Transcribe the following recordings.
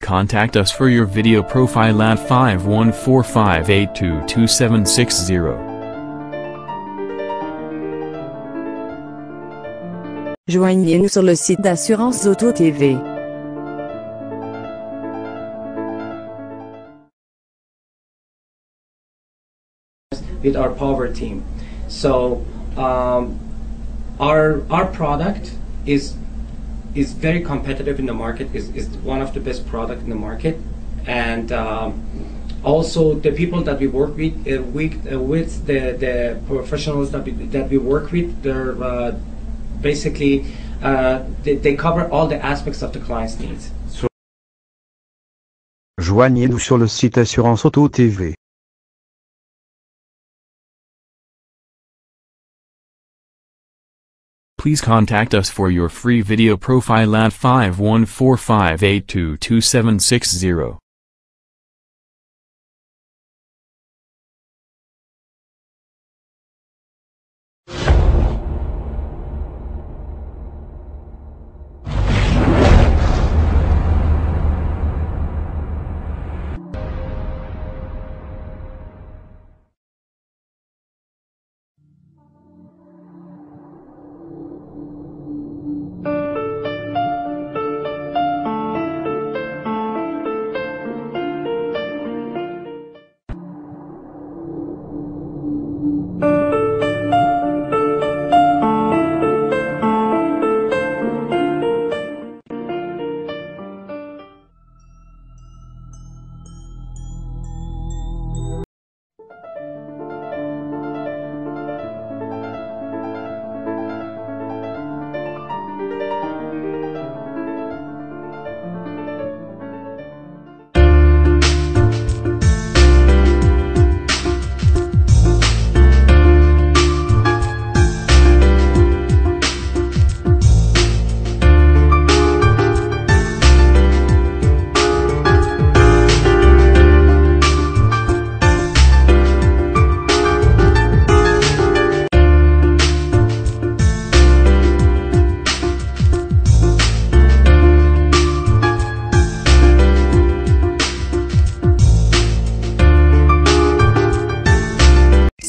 Contact us for your video profile at 5145822760. Joignez-nous sur le site d'Assurance Auto TV. With our power team. So um, our our product is is very competitive in the market. is is one of the best product in the market, and um, also the people that we work with uh, with, uh, with the the professionals that we, that we work with, they're uh, basically uh, they, they cover all the aspects of the client's needs. Joignez-nous sur le site Assurances Auto TV. Please contact us for your free video profile at 5145822760.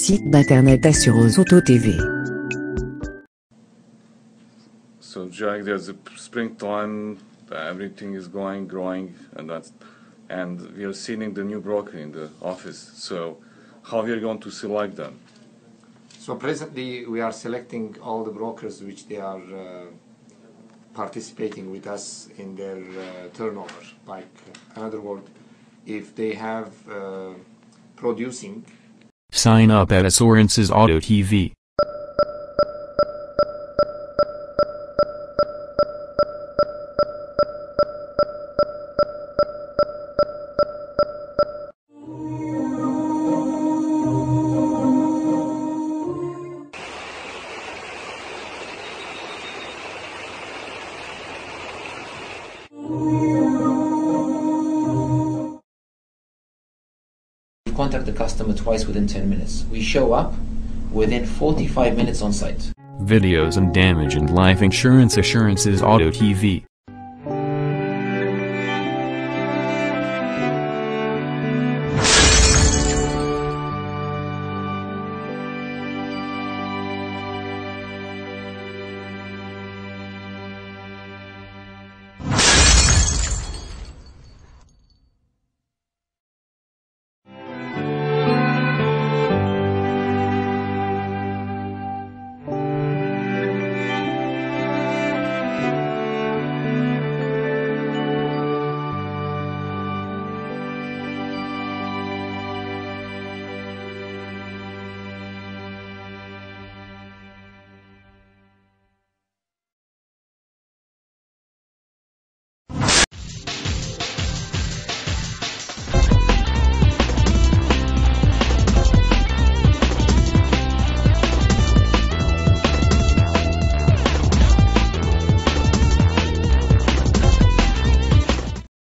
Site d'internet Assurances Auto TV. So Jack, there's a springtime, everything is going, growing, and that's, and we are seeing the new broker in the office. So how we are going to select them? So presently, we are selecting all the brokers which they are uh, participating with us in their uh, turnover. Like, in other words, if they have uh, producing, Sign up at Assurances Auto TV. Contact the customer twice within 10 minutes. We show up within 45 minutes on site. Videos and damage and life insurance assurances Auto TV.